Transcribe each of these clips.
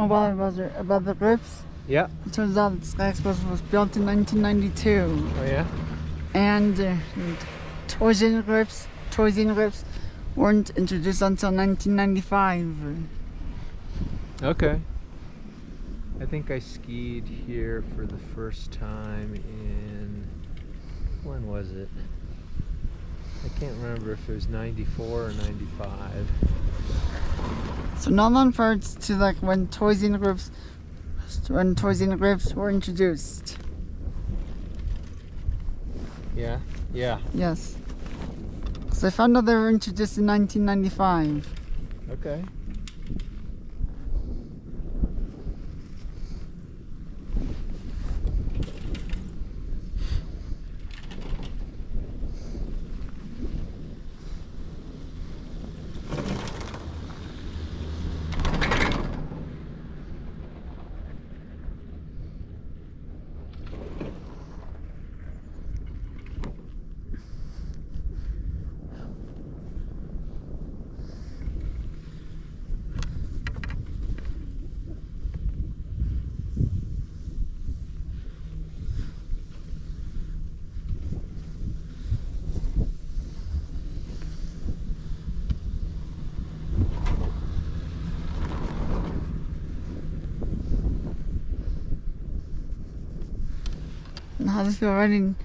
Oh, about the, about the grips. Yeah. It turns out that Sky Express was built in 1992. Oh yeah. And, uh, in grips, toys in grips weren't introduced until 1995. Okay. I think I skied here for the first time in when was it? I can't remember if it was 94 or 95. So not long prior to like when toys in the grips, when toys in the grips were introduced. Yeah. Yeah. Yes. Because I found out they were introduced in 1995. Okay. And how does it feel riding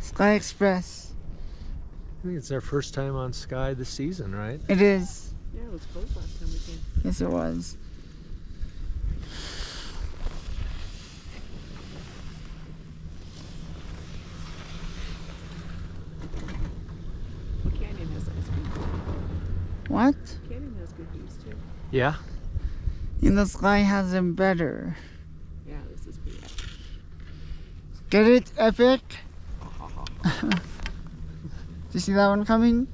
Sky Express? I think it's our first time on Sky this season, right? It is. Yeah, it was closed last time we came. Yes, it was. Canyon has nice views. What? Canyon has good views too. Yeah. And the sky has them better. Yeah, this is pretty epic. Get it? Epic? Do you see that one coming?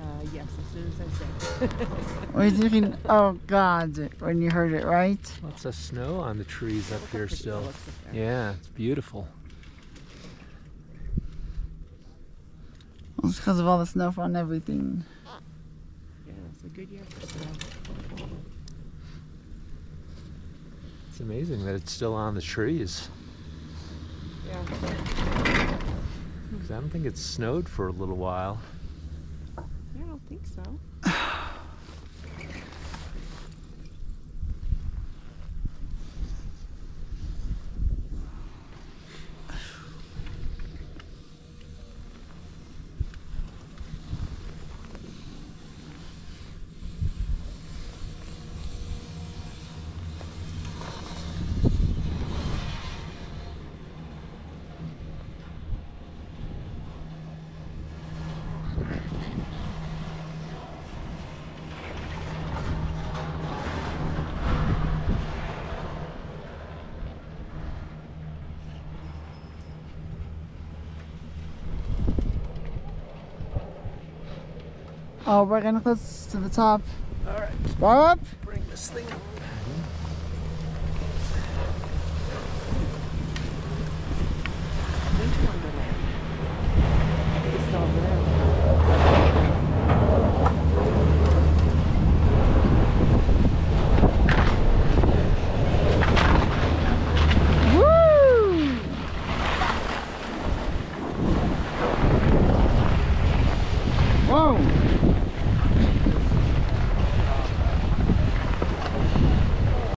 Uh, yes, as soon as I say. What are you thinking? Oh God, when you heard it, right? Lots of snow on the trees up here still. up. Yeah, it's beautiful. Well, it's because of all the snow and everything. Yeah, it's a good year for snow. It's amazing that it's still on the trees. Yeah. 'Cause I don't think it's snowed for a little while. Yeah, I don't think so. Oh, we're getting close to the top. All right, Up! bring this thing on. Winter